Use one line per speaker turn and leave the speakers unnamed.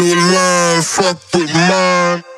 your line, fuck with mine.